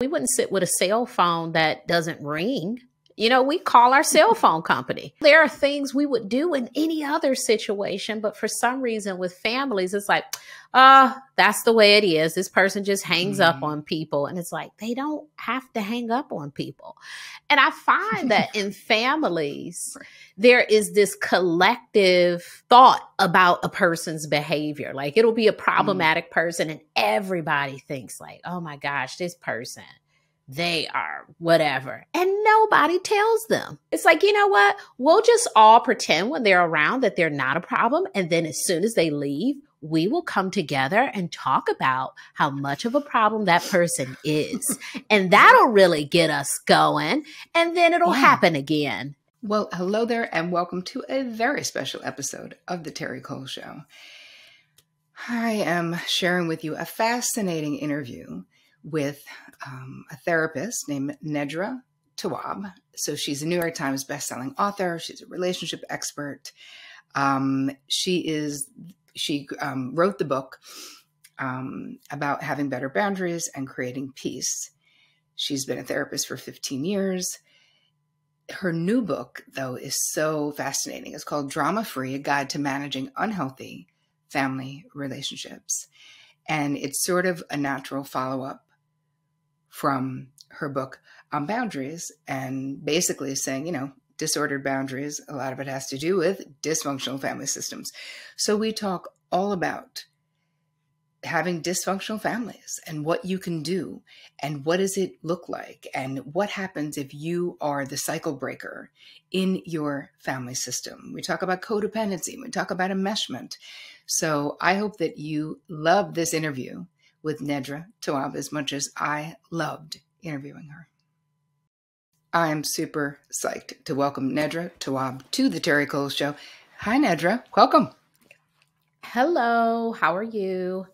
We wouldn't sit with a cell phone that doesn't ring. You know, we call our cell phone company. There are things we would do in any other situation, but for some reason with families, it's like, uh, that's the way it is. This person just hangs mm-hmm. up on people. And it's like, they don't have to hang up on people. And I find that in families, there is this collective thought about a person's behavior. Like it'll be a mm. problematic mm-hmm. person, and everybody thinks, like, oh my gosh, this person they are whatever. And nobody tells them. It's like, you know what? We'll just all pretend when they're around that they're not a problem. And then as soon as they leave, we will come together and talk about how much of a problem that person is. and that'll really get us going. And then it'll yeah. happen again. Well, hello there, and welcome to a very special episode of The Terri Cole Show. I am sharing with you a fascinating interview with um, a therapist named Nedra Tawwab. So she's a New York Times bestselling author. She's a relationship expert. Um, she is she um, wrote the book um, about having better boundaries and creating peace. She's been a therapist for 15 years. Her new book, though, is so fascinating. It's called Drama Free A Guide to Managing Unhealthy Family Relationships. And it's sort of a natural follow up from her book on boundaries and basically saying, you know, disordered boundaries, a lot of it has to do with dysfunctional family systems. So we talk all about having dysfunctional families and what you can do and what does it look like and what happens if you are the cycle breaker in your family system. We talk about codependency, we talk about enmeshment. So I hope that you love this interview with Nedra Tawwab as much as I loved interviewing her. I am super psyched to welcome Nedra Tawwab to the Terri Cole Show. Hi, Nedra. Welcome. Hello. How are you?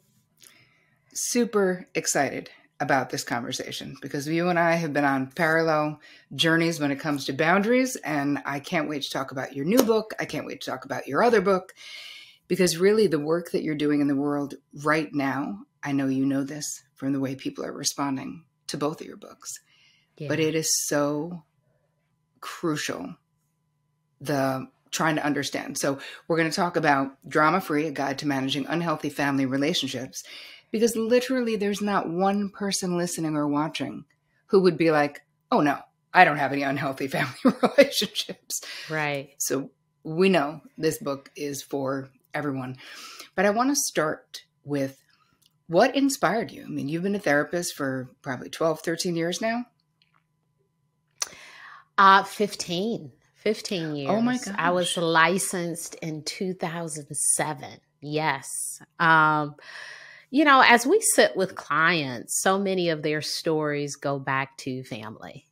Super excited about this conversation because you and I have been on parallel journeys when it comes to boundaries. And I can't wait to talk about your new book. I can't wait to talk about your other book because really the work that you're doing in the world right now I know you know this from the way people are responding to both of your books, yeah. but it is so crucial the trying to understand. So, we're going to talk about Drama Free, a guide to managing unhealthy family relationships, because literally there's not one person listening or watching who would be like, oh no, I don't have any unhealthy family relationships. Right. So, we know this book is for everyone. But I want to start with what inspired you? I mean, you've been a therapist for probably 12, 13 years now. Uh, 15. 15 years. Oh my god! I was licensed in 2007. Yes. Um, you know, as we sit with clients, so many of their stories go back to family.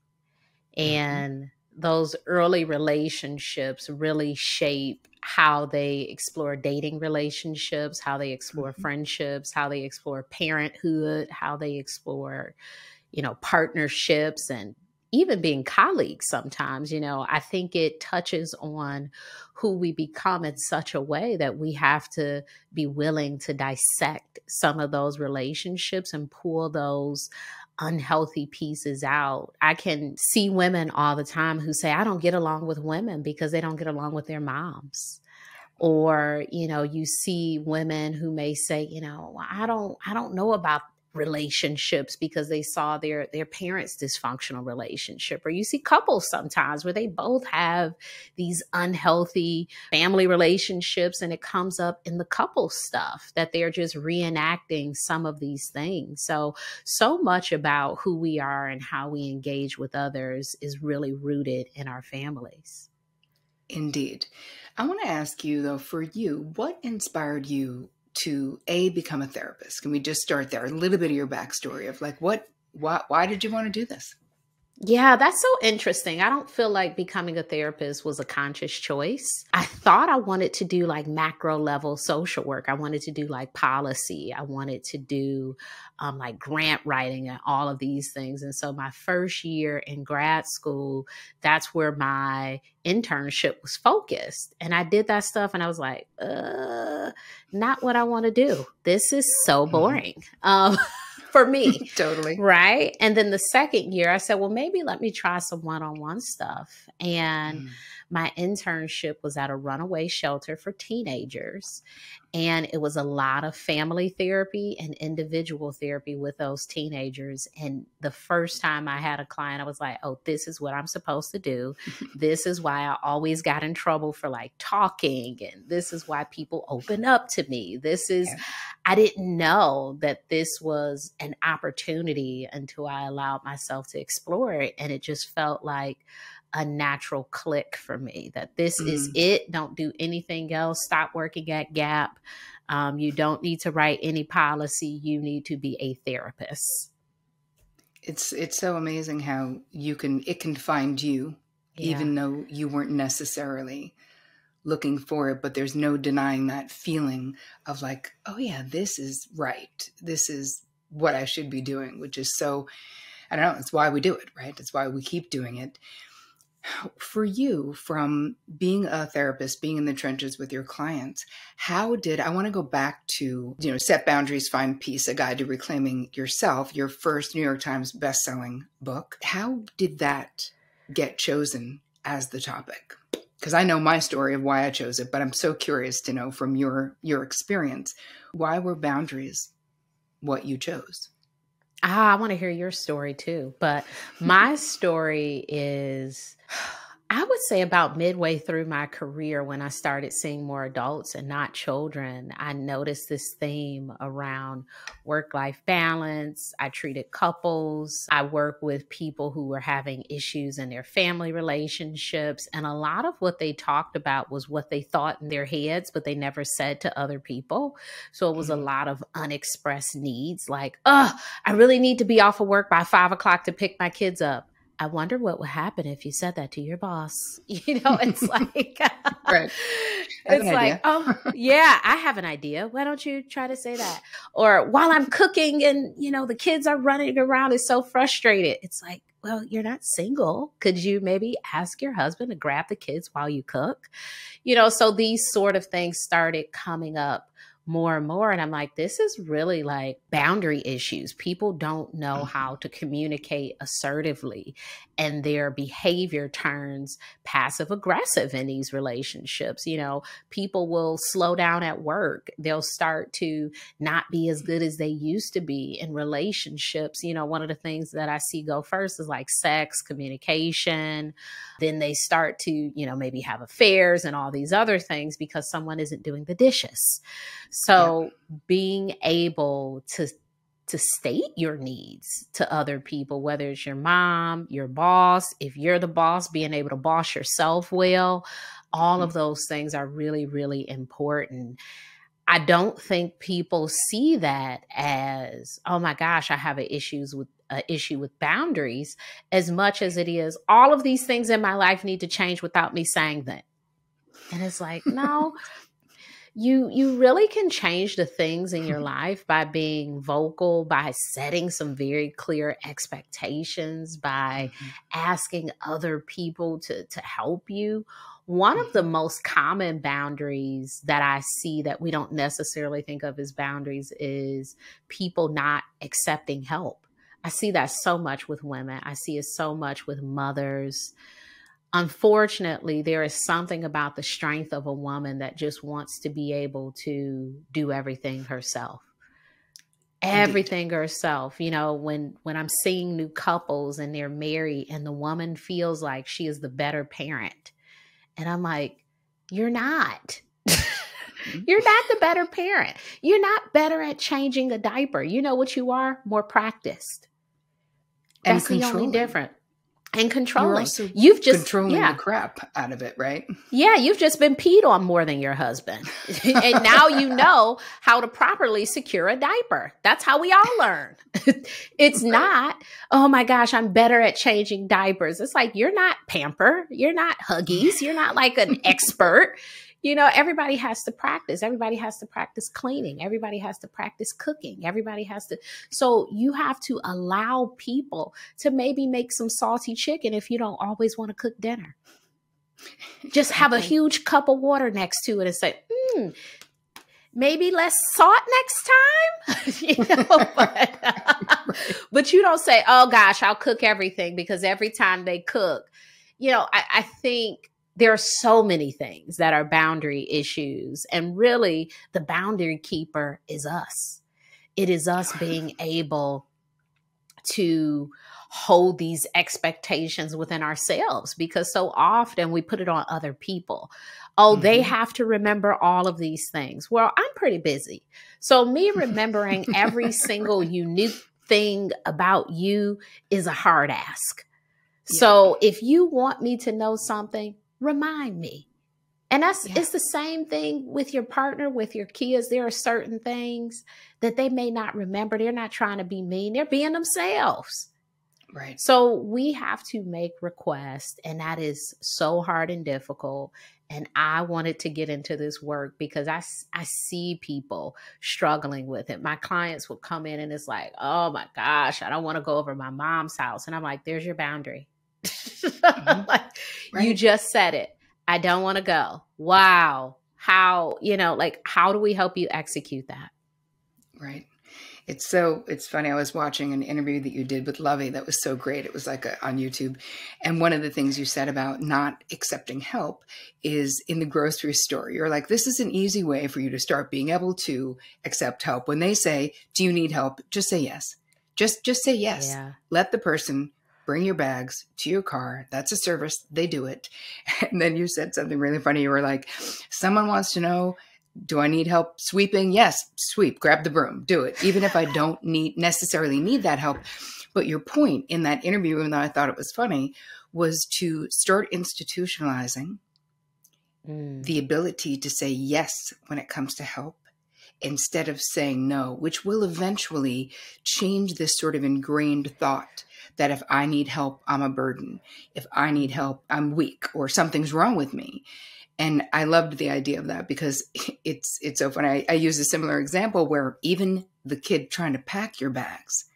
Mm-hmm. And mm-hmm. Those early relationships really shape how they explore dating relationships, how they explore mm-hmm. friendships, how they explore parenthood, how they explore, you know, partnerships and even being colleagues sometimes, you know, I think it touches on who we become in such a way that we have to be willing to dissect some of those relationships and pull those unhealthy pieces out. I can see women all the time who say, I don't get along with women because they don't get along with their moms. Or, you know, you see women who may say, you know, I don't I don't know about relationships because they saw their their parents dysfunctional relationship or you see couples sometimes where they both have these unhealthy family relationships and it comes up in the couple stuff that they're just reenacting some of these things. So so much about who we are and how we engage with others is really rooted in our families. Indeed. I want to ask you though for you what inspired you to a become a therapist? Can we just start there? A little bit of your backstory of like what why why did you want to do this? Yeah, that's so interesting. I don't feel like becoming a therapist was a conscious choice. I thought I wanted to do like macro level social work. I wanted to do like policy. I wanted to do um, like grant writing and all of these things. And so my first year in grad school, that's where my internship was focused. And I did that stuff and I was like, uh, not what I want to do. This is so mm-hmm. boring. Um, for me. totally. Right. And then the second year, I said, well, maybe let me try some one on one stuff. And mm. My internship was at a runaway shelter for teenagers. And it was a lot of family therapy and individual therapy with those teenagers. And the first time I had a client, I was like, oh, this is what I'm supposed to do. this is why I always got in trouble for like talking. And this is why people open up to me. This is. I didn't know that this was an opportunity until I allowed myself to explore it. And it just felt like, a natural click for me that this mm. is it. Don't do anything else. Stop working at Gap. Um, you don't need to write any policy. You need to be a therapist. It's it's so amazing how you can it can find you yeah. even though you weren't necessarily looking for it, but there's no denying that feeling of like, oh yeah, this is right. This is what I should be doing, which is so I don't know, it's why we do it, right? It's why we keep doing it for you from being a therapist being in the trenches with your clients how did i want to go back to you know set boundaries find peace a guide to reclaiming yourself your first new york times best-selling book how did that get chosen as the topic because i know my story of why i chose it but i'm so curious to know from your your experience why were boundaries what you chose Ah, I want to hear your story too. But my story is I would say about midway through my career when I started seeing more adults and not children, I noticed this theme around work life balance. I treated couples. I work with people who were having issues in their family relationships. And a lot of what they talked about was what they thought in their heads, but they never said to other people. So it was a mm-hmm. lot of unexpressed needs like, oh, I really need to be off of work by five o'clock to pick my kids up. I wonder what would happen if you said that to your boss. You know, it's like, right. it's like, oh, yeah, I have an idea. Why don't you try to say that? Or while I'm cooking and, you know, the kids are running around, it's so frustrated. It's like, well, you're not single. Could you maybe ask your husband to grab the kids while you cook? You know, so these sort of things started coming up more and more. And I'm like, this is really like boundary issues. People don't know mm-hmm. how to communicate assertively, and their behavior turns passive aggressive in these relationships. You know, people will slow down at work, they'll start to not be as good as they used to be in relationships. You know, one of the things that I see go first is like sex, communication. Then they start to, you know, maybe have affairs and all these other things because someone isn't doing the dishes. So yeah. being able to to state your needs to other people, whether it's your mom, your boss, if you're the boss, being able to boss yourself well, all mm-hmm. of those things are really, really important. I don't think people see that as, oh my gosh, I have issues with an issue with boundaries as much as it is all of these things in my life need to change without me saying that. And it's like, no, you you really can change the things in your life by being vocal by setting some very clear expectations by mm-hmm. asking other people to to help you one of the mm-hmm. most common boundaries that I see that we don't necessarily think of as boundaries is people not accepting help. I see that so much with women. I see it so much with mothers unfortunately, there is something about the strength of a woman that just wants to be able to do everything herself. Everything Indeed. herself. You know, when when I'm seeing new couples and they're married and the woman feels like she is the better parent. And I'm like, you're not. Mm-hmm. You're not the better parent. You're not better at changing a diaper. You know what you are? More practiced. That's the only difference and controlling. You've just controlling yeah. the crap out of it, right? Yeah, you've just been peed on more than your husband. and now you know how to properly secure a diaper. That's how we all learn. it's right. not, oh my gosh, I'm better at changing diapers. It's like you're not pamper, you're not huggies, you're not like an expert you know, everybody has to practice. Everybody has to practice cleaning. Everybody has to practice cooking. Everybody has to. So you have to allow people to maybe make some salty chicken if you don't always want to cook dinner. Just have a huge cup of water next to it and say, hmm, maybe less salt next time. you know, but, but, you don't say, oh gosh, I'll cook everything because every time they cook, you know, I, I think there are so many things that are boundary issues. And really, the boundary keeper is us. It is us being able to hold these expectations within ourselves because so often we put it on other people. Oh, mm-hmm. they have to remember all of these things. Well, I'm pretty busy. So, me remembering every single unique thing about you is a hard ask. Yeah. So, if you want me to know something, remind me. And that's yeah. it's the same thing with your partner, with your kids. There are certain things that they may not remember. They're not trying to be mean, they're being themselves. Right. So we have to make requests, and that is so hard and difficult. And I wanted to get into this work because I, I see people struggling with it. My clients will come in and it's like, oh my gosh, I don't want to go over my mom's house. And I'm like, there's your boundary. Mm-hmm. like, right. You just said it. I don't want to go. Wow. How, you know, like, how do we help you execute that? Right. It's so it's funny. I was watching an interview that you did with Lovey that was so great. It was like a, on YouTube, and one of the things you said about not accepting help is in the grocery store. You're like, this is an easy way for you to start being able to accept help. When they say, "Do you need help?" Just say yes. Just just say yes. Yeah. Let the person bring your bags to your car. That's a service. They do it. And then you said something really funny. You were like, someone wants to know do I need help sweeping? Yes, sweep, grab the broom, do it. Even if I don't need necessarily need that help. But your point in that interview, even though I thought it was funny, was to start institutionalizing mm. the ability to say yes when it comes to help instead of saying no, which will eventually change this sort of ingrained thought that if I need help, I'm a burden. If I need help, I'm weak or something's wrong with me and I loved the idea of that because it's it's so funny. I, I, use a similar example where even the kid trying to pack your bags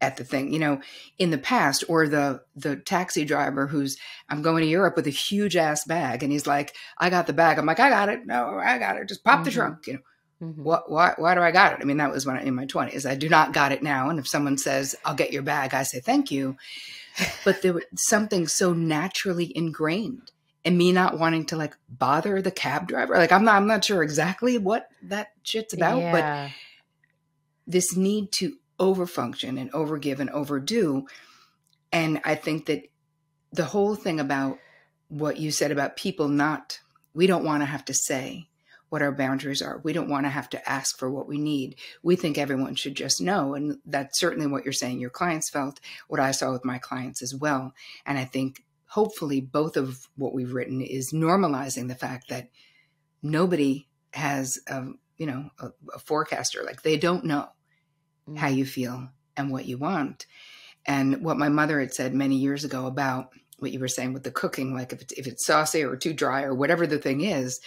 at the thing, you know, in the past, or the the taxi driver who's I'm going to Europe with a huge ass bag, and he's like, "I got the bag." I'm like, "I got it. No, I got it. Just pop mm-hmm. the trunk." You know. Mm-hmm. What, why, why do I got it? I mean, that was when I, in my 20s. I do not got it now. And if someone says, I'll get your bag, I say, thank you. But there was something so naturally ingrained and me not wanting to like bother the cab driver. Like I'm not I'm not sure exactly what that shit's about, yeah. but this need to overfunction and overgive and overdo. And I think that the whole thing about what you said about people not we don't want to have to say what our boundaries are. We don't want to have to ask for what we need. We think everyone should just know. And that's certainly what you're saying your clients felt, what I saw with my clients as well. And I think hopefully both of what we've written is normalizing the fact that nobody has a you know a, a forecaster like they don't know mm. how you feel and what you want and what my mother had said many years ago about what you were saying with the cooking like if it's, if it's saucy or too dry or whatever the thing is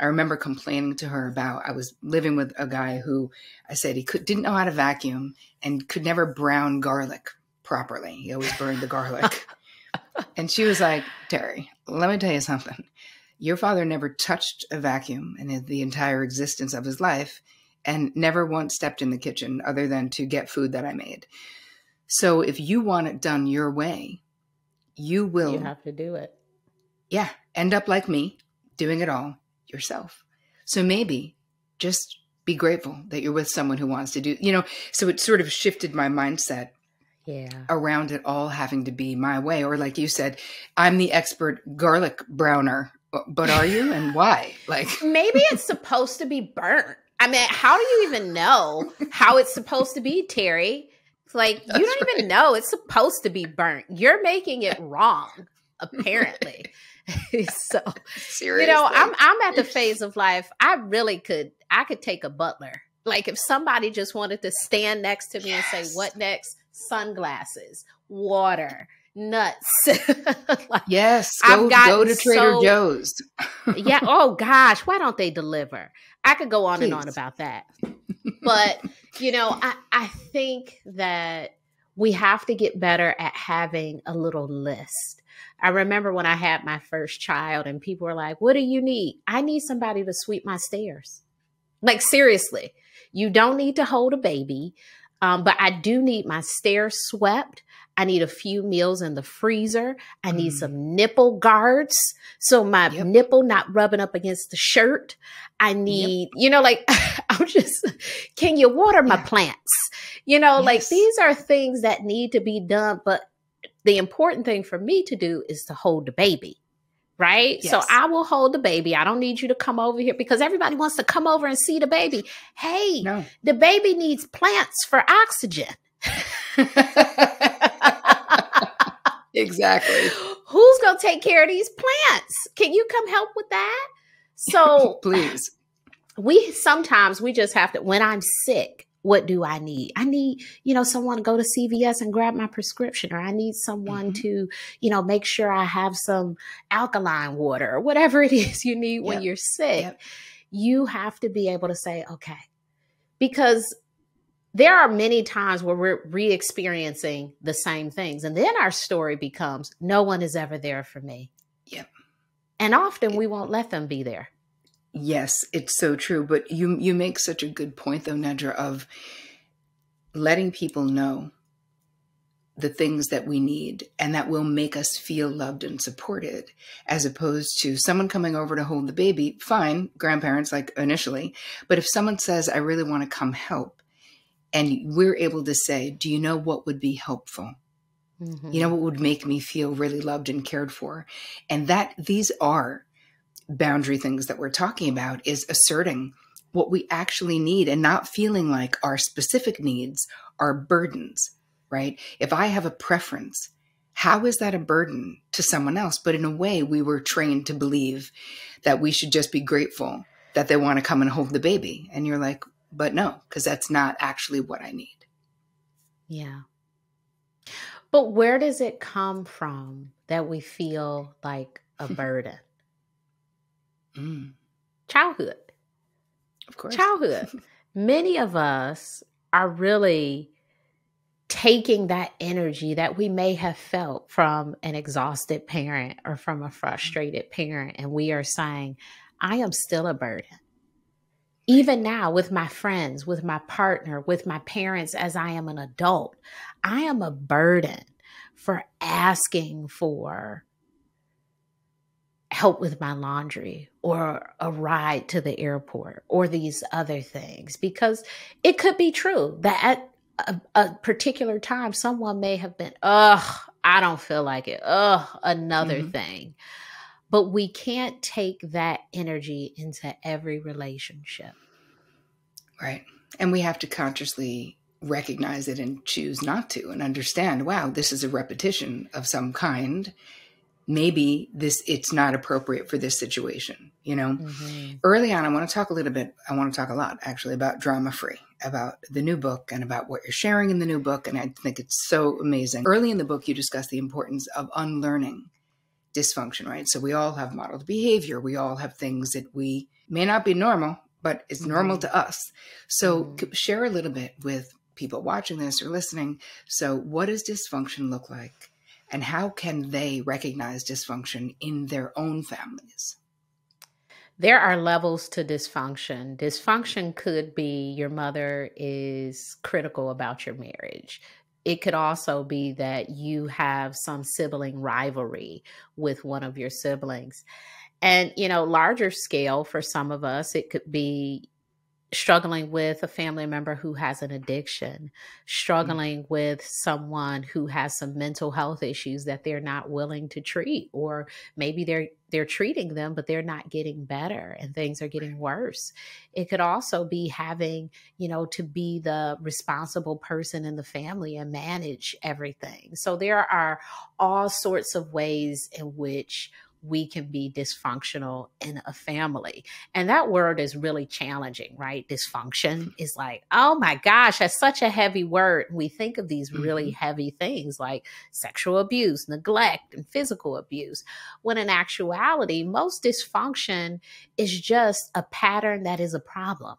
i remember complaining to her about i was living with a guy who i said he could didn't know how to vacuum and could never brown garlic properly he always burned the garlic and she was like, Terri, let me tell you something. Your father never touched a vacuum in the entire existence of his life and never once stepped in the kitchen other than to get food that I made. So if you want it done your way, you will. You have to do it. Yeah. End up like me, doing it all yourself. So maybe just be grateful that you're with someone who wants to do, you know, so it sort of shifted my mindset yeah. around it all having to be my way. Or like you said, I'm the expert garlic browner. Uh, but are you and why? Like maybe it's supposed to be burnt. I mean, how do you even know how it's supposed to be, Terri? like That's you don't right. even know it's supposed to be burnt. You're making it wrong, apparently. so Seriously. you know, I'm I'm at the phase of life I really could I could take a butler. Like if somebody just wanted to stand next to me yes. and say, What next? sunglasses, water, nuts. like, yes, go, go to Trader so, Joe's. yeah. Oh gosh, why don't they deliver? I could go on Please. and on about that. But you know, I, I think that we have to get better at having a little list. I remember when I had my first child and people were like, What do you need? I need somebody to sweep my stairs. Like, seriously, you don't need to hold a baby. Um, but I do need my stairs swept. I need a few meals in the freezer. I need mm. some nipple guards so my yep. nipple not rubbing up against the shirt. I need, yep. you know, like I'm just, can you water my yeah. plants? You know, yes. like these are things that need to be done. But the important thing for me to do is to hold the baby right? Yes. So I will hold the baby. I don't need you to come over here because everybody wants to come over and see the baby. Hey, no. the baby needs plants for oxygen. exactly. Who's going to take care of these plants? Can you come help with that? So please. We sometimes we just have to when I'm sick, what do I need? I need, you know, someone to go to CVS and grab my prescription, or I need someone mm-hmm. to, you know, make sure I have some alkaline water or whatever it is you need yep. when you're sick. Yep. You have to be able to say, okay, because there are many times where we're re experiencing the same things. And then our story becomes, no one is ever there for me. Yep. And often we won't let them be there. Yes, it's so true. But you you make such a good point though, Nedra, of letting people know the things that we need and that will make us feel loved and supported, as opposed to someone coming over to hold the baby, fine, grandparents like initially. But if someone says, I really want to come help, and we're able to say, Do you know what would be helpful? Mm-hmm. You know what would make me feel really loved and cared for? And that these are boundary things that we're talking about is asserting what we actually need and not feeling like our specific needs are burdens, right? If I have a preference, how is that a burden to someone else? But in a way, we were trained to believe that we should just be grateful that they want to come and hold the baby. And you're like, but no, because that's not actually what I need. Yeah. But where does it come from that we feel like a burden? Mm. Childhood. Of course. Childhood. Many of us are really taking that energy that we may have felt from an exhausted parent or from a frustrated parent, and we are saying, I am still a burden. Even now, with my friends, with my partner, with my parents, as I am an adult, I am a burden for asking for help with my laundry or a ride to the airport or these other things because it could be true that at a, a particular time someone may have been ugh i don't feel like it. Ugh another mm-hmm. thing. But we can't take that energy into every relationship. Right. And we have to consciously recognize it and choose not to and understand wow this is a repetition of some kind maybe this it's not appropriate for this situation you know mm-hmm. early on i want to talk a little bit i want to talk a lot actually about drama free about the new book and about what you're sharing in the new book and i think it's so amazing early in the book you discuss the importance of unlearning dysfunction right so we all have modeled behavior we all have things that we may not be normal but it's mm-hmm. normal to us so mm-hmm. share a little bit with people watching this or listening so what does dysfunction look like and how can they recognize dysfunction in their own families? There are levels to dysfunction. Dysfunction could be your mother is critical about your marriage. It could also be that you have some sibling rivalry with one of your siblings. And, you know, larger scale for some of us, it could be struggling with a family member who has an addiction, mm. struggling mm-hmm. with someone who has some mental health issues that they're not willing to treat or maybe they're they're treating them but they're not getting better and things are getting worse. It could also be having, you know, to be the responsible person in the family and manage everything. So there are all sorts of ways in which we can be dysfunctional in a family. And that word is really challenging, right? Dysfunction is like, oh my gosh, that's such a heavy word. We think of these really mm-hmm. heavy things like sexual abuse, neglect, and physical abuse, when in actuality, most dysfunction is just a pattern that is a problem.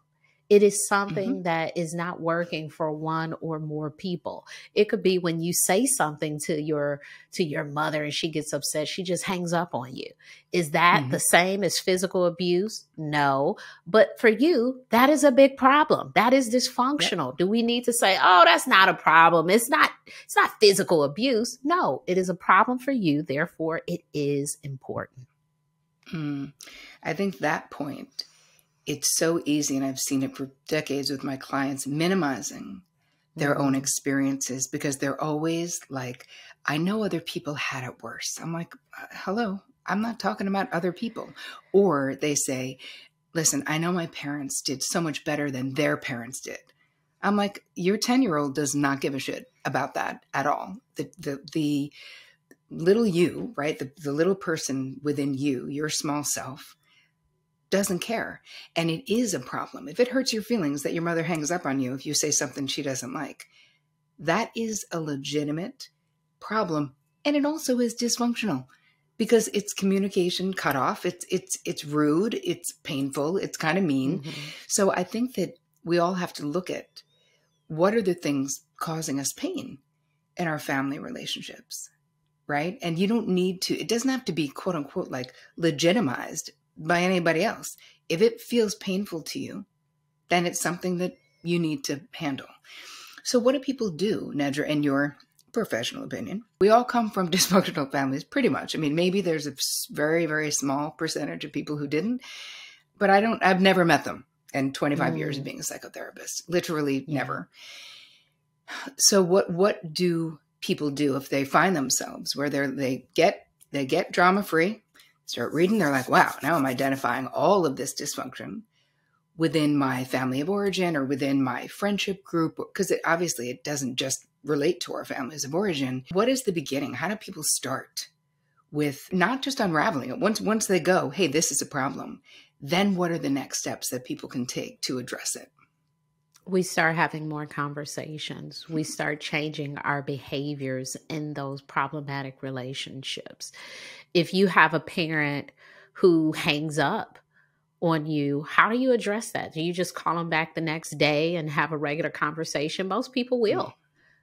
It is something mm-hmm. that is not working for one or more people. It could be when you say something to your to your mother and she gets upset, she just hangs up on you. Is that mm-hmm. the same as physical abuse? No. But for you, that is a big problem. That is dysfunctional. Yep. Do we need to say, "Oh, that's not a problem. It's not it's not physical abuse." No, it is a problem for you, therefore it is important. Mm. I think that point it's so easy, and I've seen it for decades with my clients, minimizing their mm-hmm. own experiences because they're always like, I know other people had it worse. I'm like, uh, hello, I'm not talking about other people. Or they say, listen, I know my parents did so much better than their parents did. I'm like, your 10 year old does not give a shit about that at all. The, the, the little you, right? The, the little person within you, your small self, doesn't care. And it is a problem. If it hurts your feelings that your mother hangs up on you if you say something she doesn't like, that is a legitimate problem. And it also is dysfunctional because it's communication cut off. It's it's it's rude, it's painful, it's kind of mean. Mm-hmm. So I think that we all have to look at what are the things causing us pain in our family relationships right? And you don't need to, it doesn't have to be quote unquote like legitimized by anybody else. If it feels painful to you, then it's something that you need to handle. So, what do people do, Nedra, in your professional opinion? We all come from dysfunctional families, pretty much. I mean, maybe there's a very, very small percentage of people who didn't, but I don't, I've never met them in 25 mm. years of mm. being a psychotherapist, literally yeah. never. So, what, what do people do if they find themselves where they're, they get, they get drama free, start reading, they're like, wow, now I'm identifying all of this dysfunction within my family of origin or within my friendship group because it obviously it doesn't just relate to our families of origin. What is the beginning? How do people start with not just unraveling it? Once once they go hey this is a problem then what are the next steps that people can take to address it we start having more conversations. We mm-hmm. start changing our behaviors in those problematic relationships. If you have a parent who hangs up on you, how do you address that? Do you just call them back the next day and have a regular conversation? Most people will.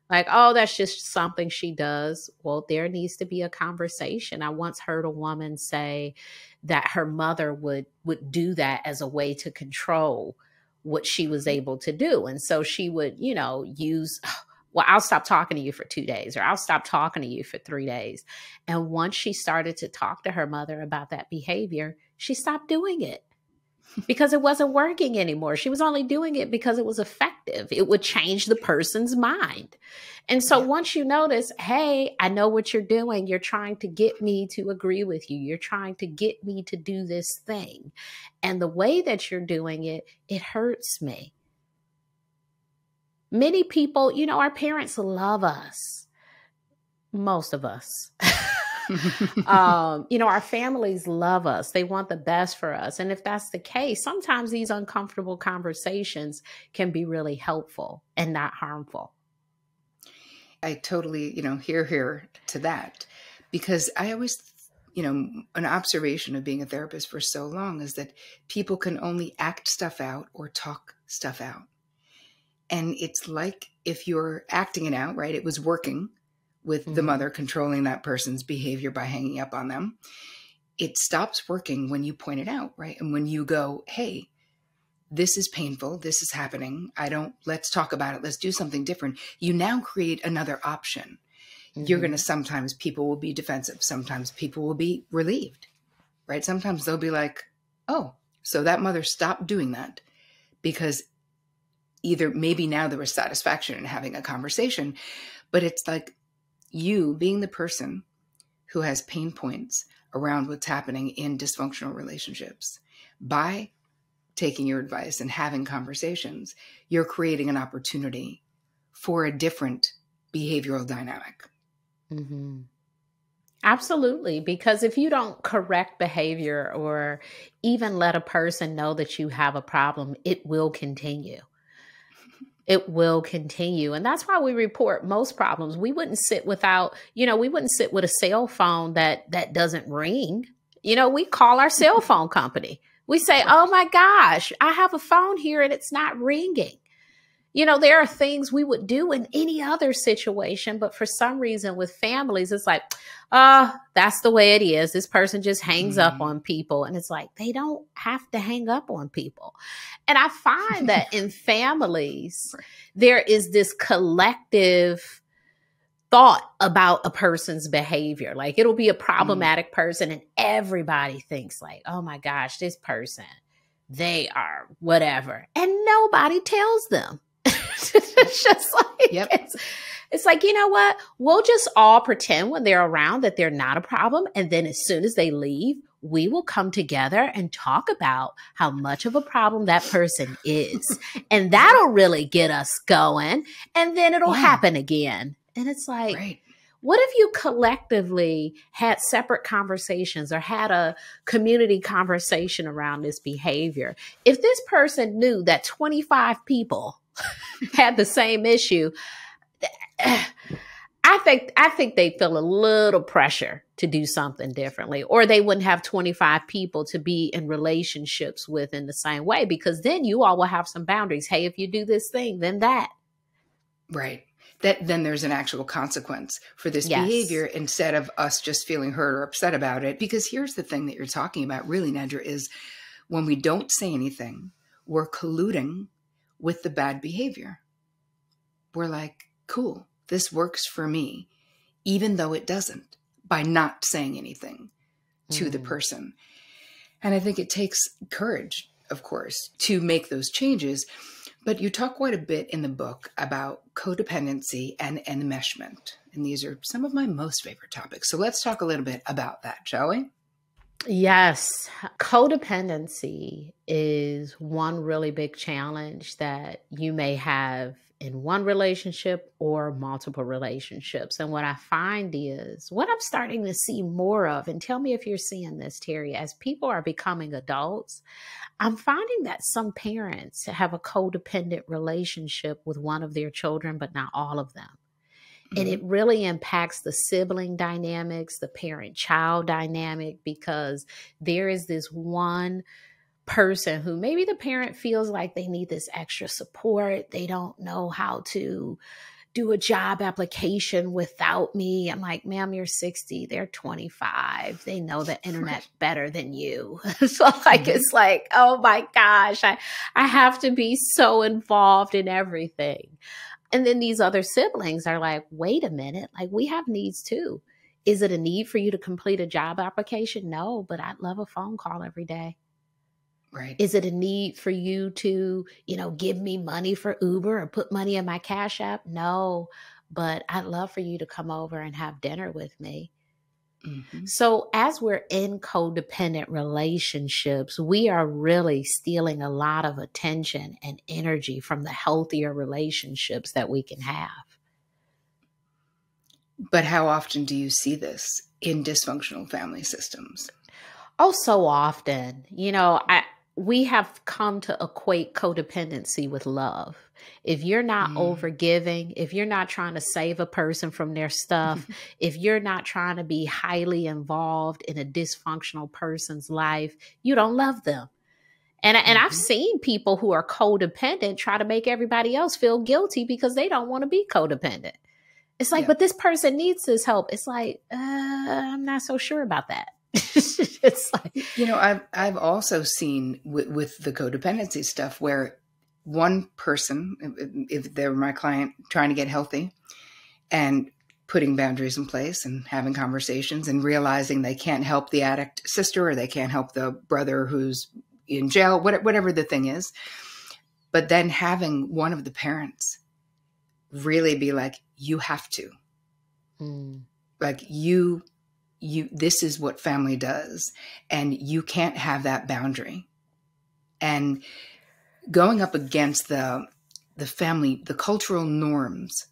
Like, oh, that's just something she does. Well, there needs to be a conversation. I once heard a woman say that her mother would would do that as a way to control what she was able to do. And so she would, you know, use, well, I'll stop talking to you for two days or I'll stop talking to you for three days. And once she started to talk to her mother about that behavior, she stopped doing it because it wasn't working anymore. She was only doing it because it was effective. It would change the person's mind. And so once you notice, hey, I know what you're doing. You're trying to get me to agree with you. You're trying to get me to do this thing. And the way that you're doing it, it hurts me. Many people, you know, our parents love us. Most of us. um, you know, our families love us. They want the best for us. And if that's the case, sometimes these uncomfortable conversations can be really helpful and not harmful. I totally, you know, hear here to that because I always, you know, an observation of being a therapist for so long is that people can only act stuff out or talk stuff out. And it's like if you're acting it out, right? It was working with mm-hmm. the mother controlling that person's behavior by hanging up on them. It stops working when you point it out, right? And when you go, hey, this is painful. This is happening. I don't, let's talk about it. Let's do something different. You now create another option. Mm-hmm. You're going to sometimes people will be defensive. Sometimes people will be relieved, right? Sometimes they'll be like, oh, so that mother stopped doing that because either maybe now there was satisfaction in having a conversation, but it's like you being the person who has pain points around what's happening in dysfunctional relationships by taking your advice and having conversations, you're creating an opportunity for a different behavioral dynamic. Mm-hmm. Absolutely. Because if you don't correct behavior or even let a person know that you have a problem, it will continue it will continue. And that's why we report most problems. We wouldn't sit without, you know, we wouldn't sit with a cell phone that that doesn't ring. You know, we call our cell phone company. We say, oh my gosh, I have a phone here and it's not ringing. You know, there are things we would do in any other situation, but for some reason with families, it's like, oh, that's the way it is. This person just hangs mm-hmm. up on people. And it's like, they don't have to hang up on people. And I find that in families, there is this collective thought about a person's behavior. Like it'll be a mm. problematic mm. person, and everybody thinks, like, oh my gosh, this person, they are whatever. And nobody tells them. it's just like, yep. it's, it's like, you know what? We'll just all pretend when they're around that they're not a problem. And then as soon as they leave, we will come together and talk about how much of a problem that person is. and that'll really get us going. And then it'll yeah. happen again. And it's like, right. what if you collectively had separate conversations or had a community conversation around this behavior? If this person knew that 25 people had the same issue, I think I think they feel a little pressure to do something differently, or they wouldn't have 25 people to be in relationships with in the same way because then you all will have some boundaries. Hey, if you do this thing, then that. Right. That then there's an actual consequence for this yes. behavior instead of us just feeling hurt or upset about it. Because here's the thing that you're talking about, really, Nedra, is when we don't say anything, we're colluding with the bad behavior. We're like, cool, this works for me, even though it doesn't, by not saying anything to mm. the person. And I think it takes courage, of course, to make those changes. But you talk quite a bit in the book about codependency and enmeshment. And these are some of my most favorite topics. So let's talk a little bit about that, shall we? Yes. Codependency is one really big challenge that you may have in one relationship or multiple relationships. And what I find is what I'm starting to see more of, and tell me if you're seeing this, Terri, as people are becoming adults, I'm finding that some parents have a codependent relationship with one of their children, but not all of them. And mm-hmm. it really impacts the sibling dynamics, the parent child dynamic, because there is this one person who maybe the parent feels like they need this extra support. They don't know how to do a job application without me. I'm like, ma'am, you're 60, they're 25. They know the internet better than you. so like mm-hmm. it's like, oh my gosh, I, I have to be so involved in everything. And then these other siblings are like, wait a minute, like we have needs too. Is it a need for you to complete a job application? No, but I'd love a phone call every day. Right. Is it a need for you to, you know, give me money for Uber or put money in my Cash App? No, but I'd love for you to come over and have dinner with me. Mm-hmm. So, as we're in codependent relationships, we are really stealing a lot of attention and energy from the healthier relationships that we can have. But how often do you see this in dysfunctional family systems? Oh, so often. You know, I we have come to equate codependency with love. If you're not mm. overgiving, if you're not trying to save a person from their stuff, if you're not trying to be highly involved in a dysfunctional person's life, you don't love them. And, and mm-hmm. I've seen people who are codependent try to make everybody else feel guilty because they don't want to be codependent. It's like, yeah. but this person needs this help. It's like, uh, I'm not so sure about that. it's like you know I've I've also seen with, with the codependency stuff where one person, if they're my client, trying to get healthy, and putting boundaries in place and having conversations and realizing they can't help the addict sister or they can't help the brother who's in jail, whatever the thing is. But then having one of the parents really be like, you have to. Mm. Like, you you this is what family does and you can't have that boundary. And going up against the the family the cultural norms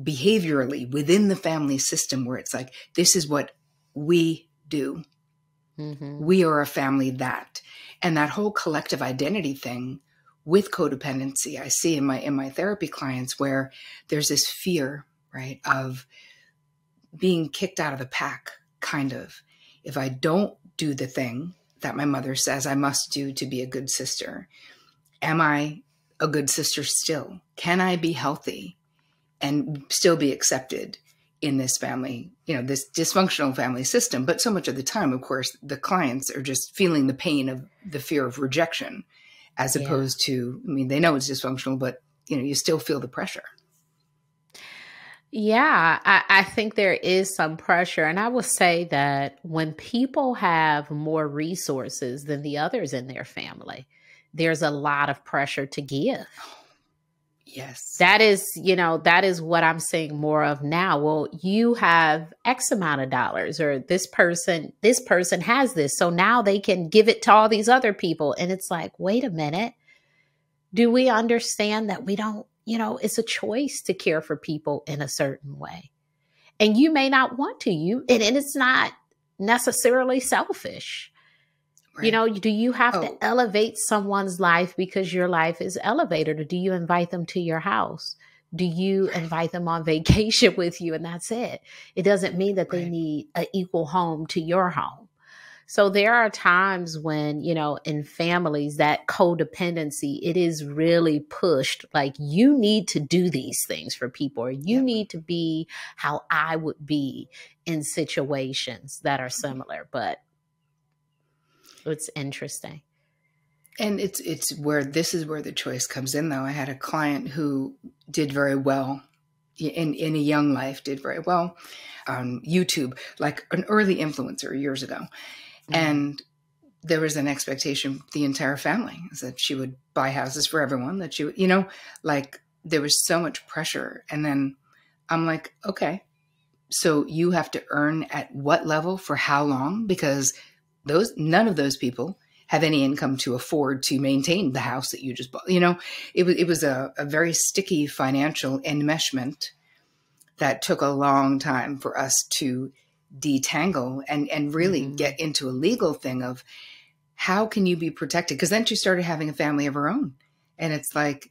behaviorally within the family system where it's like this is what we do. Mm-hmm. we are a family that and that whole collective identity thing with codependency i see in my in my therapy clients where there's this fear right of being kicked out of the pack kind of. If I don't do the thing that my mother says I must do to be a good sister? Am I a good sister still? Can I be healthy and still be accepted in this family, you know, this dysfunctional family system? But so much of the time, of course, the clients are just feeling the pain of the fear of rejection as yeah. opposed to, I mean, they know it's dysfunctional, but, you know, you still feel the pressure. Yeah, I, I, think there is some pressure. And I will say that when people have more resources than the others in their family, there's a lot of pressure to give. Yes. That is, you know, that is what I'm seeing more of now. Well, you have X amount of dollars or this person, this person has this. So now they can give it to all these other people. And it's like, wait a minute. Do we understand that we don't you know, it's a choice to care for people in a certain way. And you may not want to, you and, and it's not necessarily selfish. Right. You know, do you have oh. to elevate someone's life because your life is elevated, or do you invite them to your house? Do you invite them on vacation with you and that's it? It doesn't mean that right. they need an equal home to your home. So there are times when, you know, in families that codependency, it is really pushed like you need to do these things for people or you need to be how I would be in situations that are mm-hmm. similar, but it's interesting. And it's it's where this is where the choice comes in though. I had a client who did very well in in a young life did very well on YouTube, like an early influencer years ago. Mm-hmm. And there was an expectation the entire family that she would buy houses for everyone, that she would, you know, like there was so much pressure. And then I'm like, okay, so you have to earn at what level for how long? Because those none of those people have any income to afford to maintain the house that you just bought. You know, it was it was a, a very sticky financial enmeshment that took a long time for us to detangle and and really mm-hmm. get into a legal thing of how can you be protected? Because then she started having a family of her own. And it's like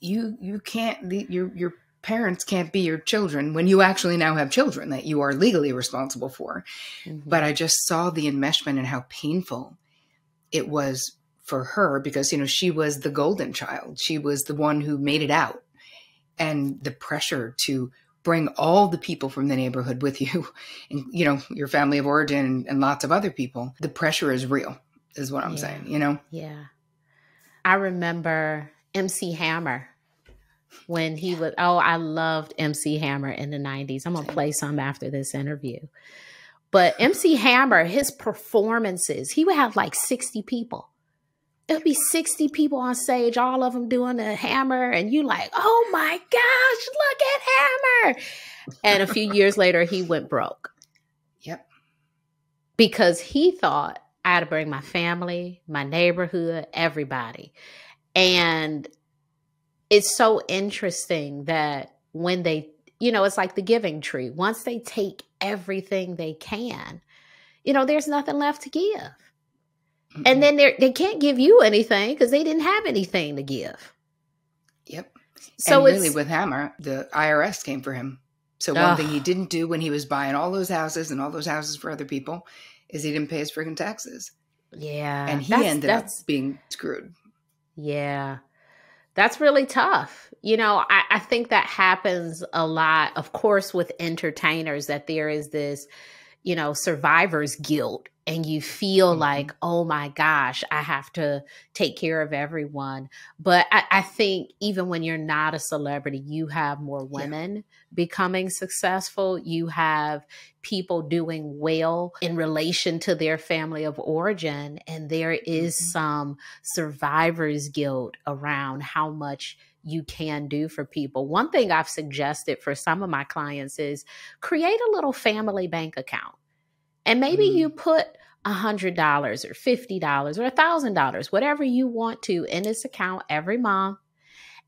you you can't your your parents can't be your children when you actually now have children that you are legally responsible for. Mm-hmm. but i just saw the enmeshment and how painful it was for her because you know she was the golden child. She was the one who made it out. And the pressure to bring all the people from the neighborhood with you and you know your family of origin and, and lots of other people the pressure is real is what i'm yeah. saying you know? Yeah. I remember mc hammer when he was oh i loved mc hammer in the 90s i'm gonna play some after this interview. But mc hammer his performances he would have like 60 people it'll be 60 people on stage, all of them doing the hammer, and you like, oh my gosh, look at hammer. And a few years later, he went broke. Yep. Because he thought I had to bring my family, my neighborhood, everybody. And it's so interesting that when they, you know, it's like the giving tree. Once they take everything they can, you know, there's nothing left to give. And then they they can't give you anything because they didn't have anything to give. Yep. So and really, with Hammer, the IRS came for him. So one thing he didn't do when he was buying all those houses and all those houses for other people is he didn't pay his freaking taxes. Yeah, and he ended up being screwed. Yeah, that's really tough. You know, I, I think that happens a lot, of course, with entertainers. That there is this, you know, survivor's guilt and you feel mm-hmm. like, oh my gosh, I have to take care of everyone. But I, I, think even when you're not a celebrity, you have more women yeah. becoming successful. You have people doing well in relation to their family of origin. And there is mm-hmm. some survivor's guilt around how much you can do for people. One thing I've suggested for some of my clients is create a little family bank account and maybe mm. you put a hundred dollars or fifty dollars or a thousand dollars, whatever you want to in this account every month.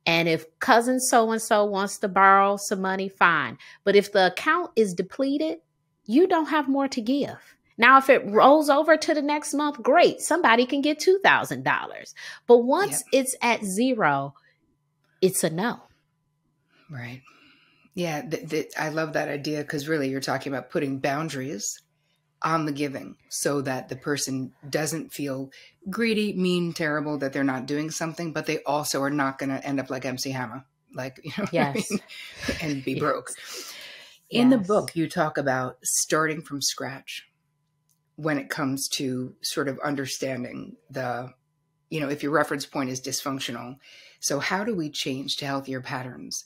And if cousin so and so wants to borrow some money, fine. But if the account is depleted, you don't have more to give. Now, if it rolls over to the next month, great. Somebody can get $2,000. But once yep. it's at zero, it's a no. Right. Yeah. Th- th- I love that idea because really you're talking about putting boundaries on the giving so that the person doesn't feel greedy, mean, terrible that they're not doing something, but they also are not going to end up like MC Hammer, like, you know, yes. I mean? and be yes. broke. In yes. the book, you talk about starting from scratch when it comes to sort of understanding the, you know, if your reference point is dysfunctional. So, how do we change to healthier patterns?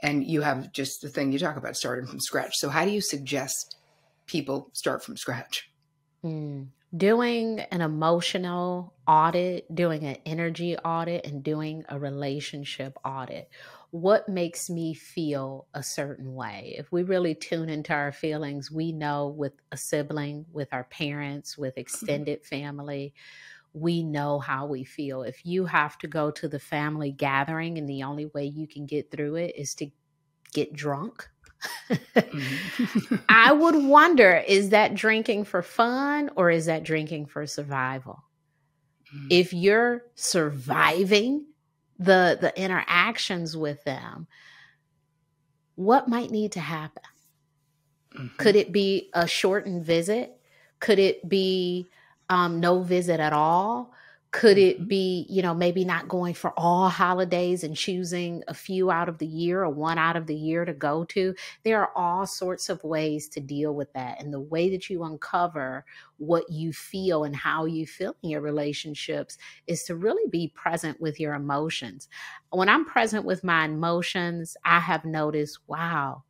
And you have just the thing you talk about starting from scratch. So, how do you suggest people start from scratch. Mm. Doing an emotional audit, doing an energy audit, and doing a relationship audit. What makes me feel a certain way? If we really tune into our feelings, we know with a sibling, with our parents, with mm-hmm. extended family, we know how we feel. If you have to go to the family gathering and the only way you can get through it is to get drunk, mm-hmm. I would wonder is that drinking for fun or is that drinking for survival? Mm-hmm. If you're surviving the the interactions with them, what might need to happen? Mm-hmm. Could it be a shortened visit? Could it be um, no visit at all? Could it mm-hmm. be, you know, maybe not going for all holidays and choosing a few out of the year or one out of the year to go to? There are all sorts of ways to deal with that. And the way that you uncover what you feel and how you feel in your relationships is to really be present with your emotions. When I'm present with my emotions, I have noticed, wow,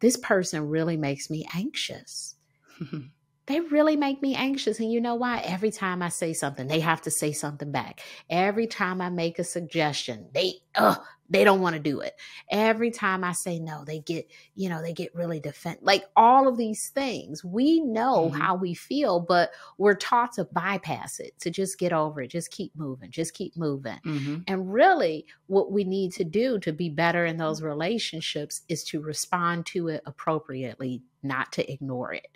this person really makes me anxious. they really make me anxious. And you know why? Every time I say something, they have to say something back. Every time I make a suggestion, they, oh, they don't want to do it. Every time I say no, they get, you know, they get really defend like all of these things. We know mm-hmm. how we feel, but we're taught to bypass it, to just get over it, just keep moving, just keep moving. Mm-hmm. And really, what we need to do to be better in those relationships is to respond to it appropriately, not to ignore it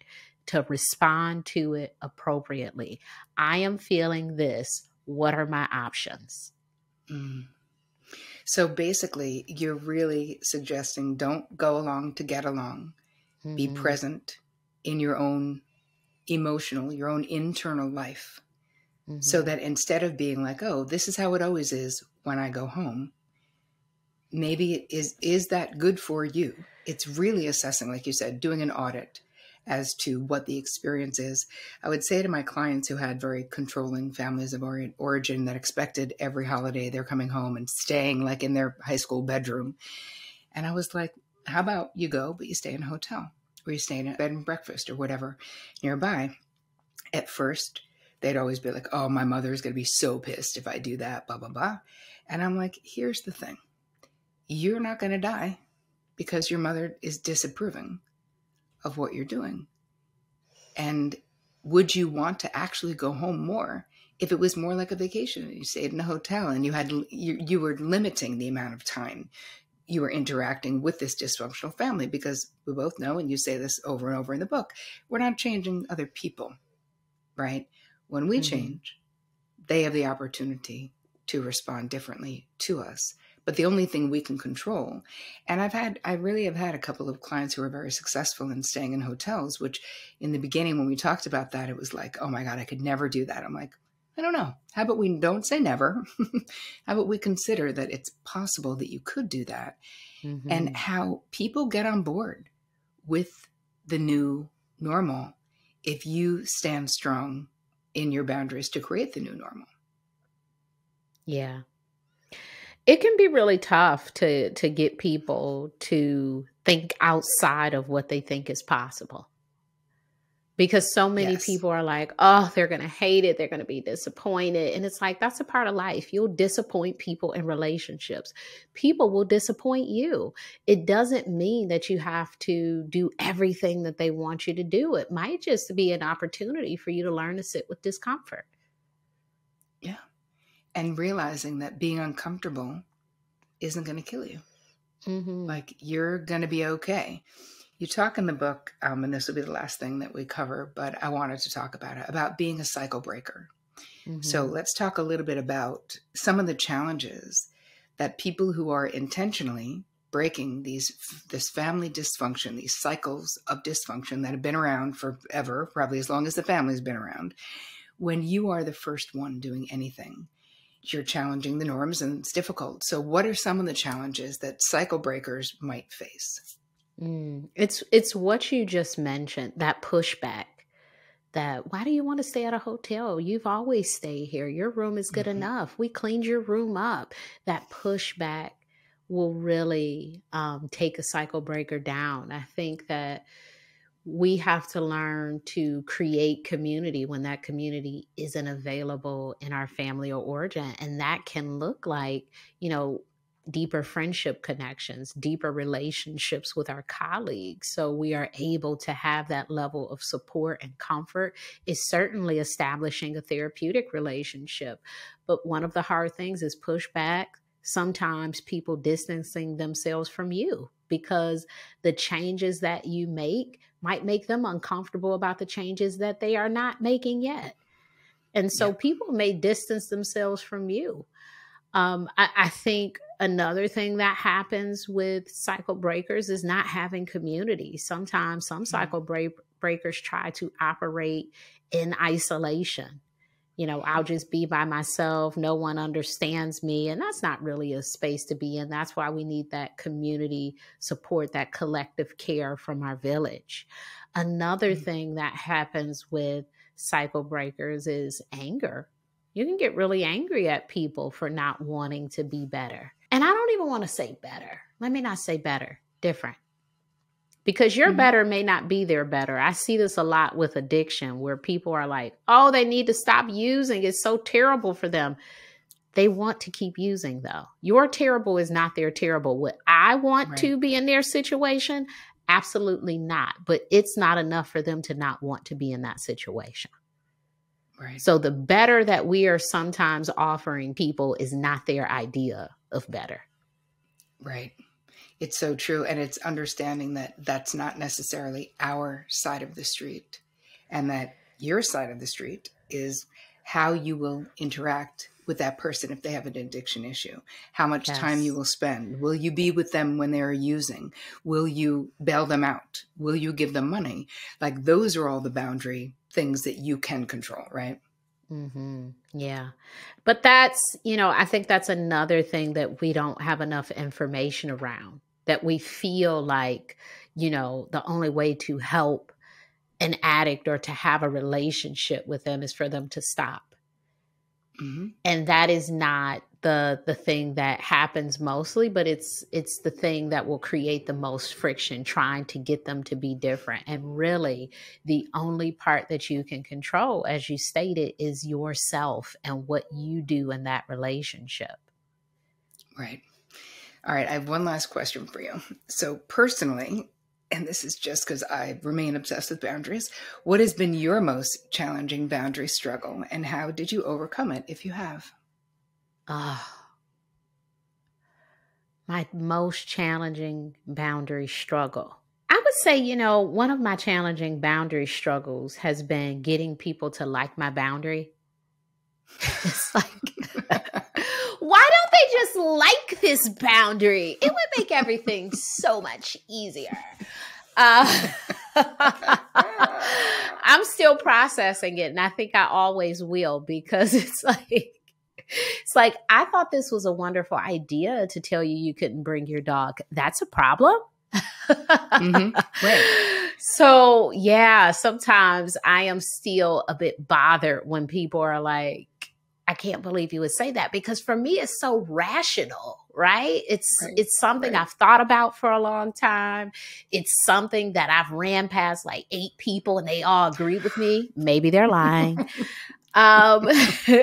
to respond to it appropriately. I am feeling this. What are my options? Mm. So basically, you're really suggesting don't go along to get along. Mm-hmm. Be present in your own emotional, your own internal life. Mm-hmm. So that instead of being like, oh, this is how it always is when I go home, maybe it is is that good for you? It's really assessing, like you said, doing an audit as to what the experience is. I would say to my clients who had very controlling families of origin that expected every holiday they're coming home and staying like in their high school bedroom. And I was like, how about you go, but you stay in a hotel or you stay in a bed and breakfast or whatever nearby. At first, they'd always be like, oh, my mother is going to be so pissed if I do that, blah, blah, blah. And I'm like, here's the thing you're not going to die because your mother is disapproving of what you're doing? And would you want to actually go home more if it was more like a vacation and you stayed in a hotel and you had you, you were limiting the amount of time you were interacting with this dysfunctional family because we both know and you say this over and over in the book we're not changing other people right when we mm-hmm. change they have the opportunity to respond differently to us but the only thing we can control. And I've had, I really have had a couple of clients who are very successful in staying in hotels, which in the beginning, when we talked about that, it was like, oh my God, I could never do that. I'm like, I don't know. How about we don't say never? how about we consider that it's possible that you could do that? Mm-hmm. And how people get on board with the new normal if you stand strong in your boundaries to create the new normal. Yeah it can be really tough to to get people to think outside of what they think is possible. Because so many yes. people are like oh they're going to hate it they're going to be disappointed and it's like that's a part of life. You'll disappoint people in relationships. People will disappoint you. It doesn't mean that you have to do everything that they want you to do. It might just be an opportunity for you to learn to sit with discomfort and realizing that being uncomfortable isn't going to kill you. Mm-hmm. Like you're going to be okay. You talk in the book, um, and this will be the last thing that we cover, but I wanted to talk about it about being a cycle breaker. Mm-hmm. So let's talk a little bit about some of the challenges that people who are intentionally breaking these this family dysfunction, these cycles of dysfunction that have been around forever, probably as long as the family's been around. When you are the first one doing anything, you're challenging the norms and it's difficult. So what are some of the challenges that cycle breakers might face? Mm, it's it's what you just mentioned, that pushback that why do you want to stay at a hotel? You've always stayed here. Your room is good mm-hmm. enough. We cleaned your room up. That pushback will really um, take a cycle breaker down. I think that we have to learn to create community when that community isn't available in our family or origin. And that can look like, you know, deeper friendship connections, deeper relationships with our colleagues. So we are able to have that level of support and comfort is certainly establishing a therapeutic relationship. But one of the hard things is pushback sometimes people distancing themselves from you because the changes that you make might make them uncomfortable about the changes that they are not making yet. And so yeah. people may distance themselves from you. Um, I, I think another thing that happens with cycle breakers is not having community. Sometimes some mm-hmm. cycle break, breakers try to operate in isolation you know, I'll just be by myself. No one understands me. And that's not really a space to be in. That's why we need that community support, that collective care from our village. Another mm-hmm. thing that happens with cycle breakers is anger. You can get really angry at people for not wanting to be better. And I don't even want to say better. Let me not say better, different because your mm-hmm. better may not be their better. I see this a lot with addiction where people are like, oh, they need to stop using. It's so terrible for them. They want to keep using though. Your terrible is not their terrible. Would I want right. to be in their situation? Absolutely not. But it's not enough for them to not want to be in that situation. Right. So the better that we are sometimes offering people is not their idea of better. Right. It's so true. And it's understanding that that's not necessarily our side of the street and that your side of the street is how you will interact with that person if they have an addiction issue, how much yes. time you will spend. Will you be with them when they're using? Will you bail them out? Will you give them money? Like those are all the boundary things that you can control, right? Mm-hmm. Yeah. But that's, you know, I think that's another thing that we don't have enough information around that we feel like, you know, the only way to help an addict or to have a relationship with them is for them to stop. Mm-hmm. And that is not the the thing that happens mostly but it's it's the thing that will create the most friction trying to get them to be different and really the only part that you can control as you stated is yourself and what you do in that relationship right all right, I have one last question for you. So, personally, and this is just because I remain obsessed with boundaries, what has been your most challenging boundary struggle and how did you overcome it if you have? Ah. Uh, my most challenging boundary struggle. I would say, you know, one of my challenging boundary struggles has been getting people to like my boundary. it's like why don't they just like this boundary? It would make everything so much easier. Uh, I'm still processing it, and I think I always will because it's like it's like I thought this was a wonderful idea to tell you you couldn't bring your dog. That's a problem. mm-hmm. right. So yeah, sometimes I am still a bit bothered when people are like, I can't believe you would say that because for me it's so rational, right? It's right, it's something right. I've thought about for a long time. It's something that I've ran past like eight people and they all agree with me. Maybe they're lying. um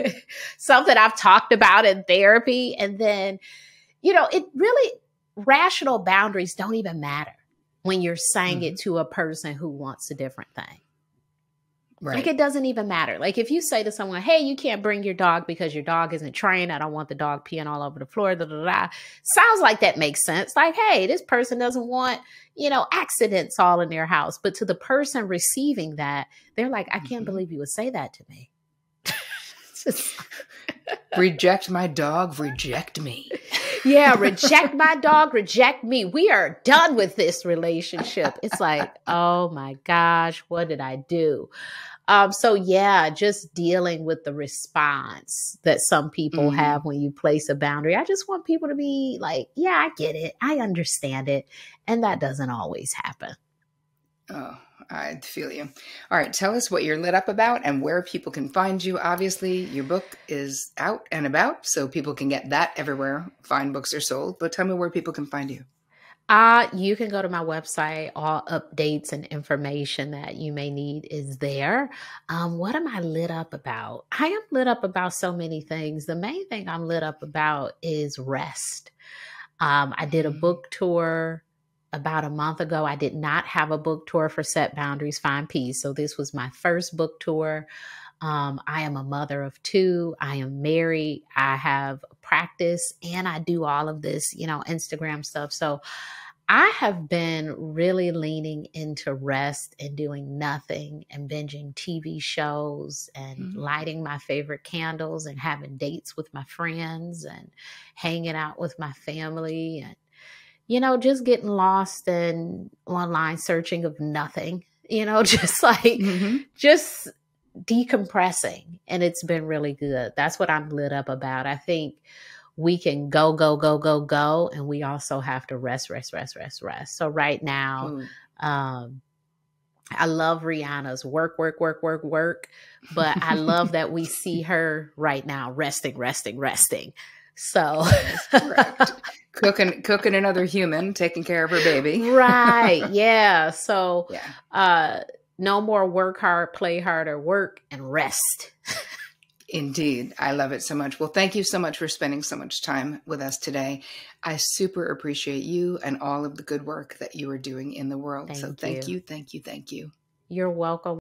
something I've talked about in therapy and then you know, it really rational boundaries don't even matter when you're saying mm-hmm. it to a person who wants a different thing. Right. Like it doesn't even matter. Like if you say to someone, "Hey, you can't bring your dog because your dog isn't trained. I don't want the dog peeing all over the floor." Da, da, da. Sounds like that makes sense. Like, hey, this person doesn't want you know accidents all in their house. But to the person receiving that, they're like, "I can't mm-hmm. believe you would say that to me." reject my dog. Reject me. yeah, reject my dog, reject me. We are done with this relationship. It's like, oh my gosh, what did I do? Um, so yeah, just dealing with the response that some people mm-hmm. have when you place a boundary. I just want people to be like, yeah, I get it. I understand it. And that doesn't always happen. Oh, I feel you. All right, tell us what you're lit up about and where people can find you. Obviously, your book is out and about, so people can get that everywhere fine books are sold. But tell me where people can find you. Uh, you can go to my website. All updates and information that you may need is there. Um, what am I lit up about? I am lit up about so many things. The main thing I'm lit up about is rest. Um, I did a book tour about a month ago. I did not have a book tour for Set Boundaries, Find Peace. So this was my first book tour. Um, I am a mother of two. I am married. I have practice and I do all of this, you know, Instagram stuff. So I have been really leaning into rest and doing nothing and binging TV shows and mm-hmm. lighting my favorite candles and having dates with my friends and hanging out with my family and you know, just getting lost in online searching of nothing, you know, just like, mm-hmm. just decompressing. And it's been really good. That's what I'm lit up about. I think we can go, go, go, go, go. And we also have to rest, rest, rest, rest, rest. So right now, mm. um, I love Rihanna's work, work, work, work, work. But I love that we see her right now resting, resting, resting. So cooking cooking another human, taking care of her baby. right. Yeah. So yeah. uh no more work hard, play harder, work and rest. Indeed. I love it so much. Well, thank you so much for spending so much time with us today. I super appreciate you and all of the good work that you are doing in the world. Thank so thank you. you, thank you, thank you. You're welcome.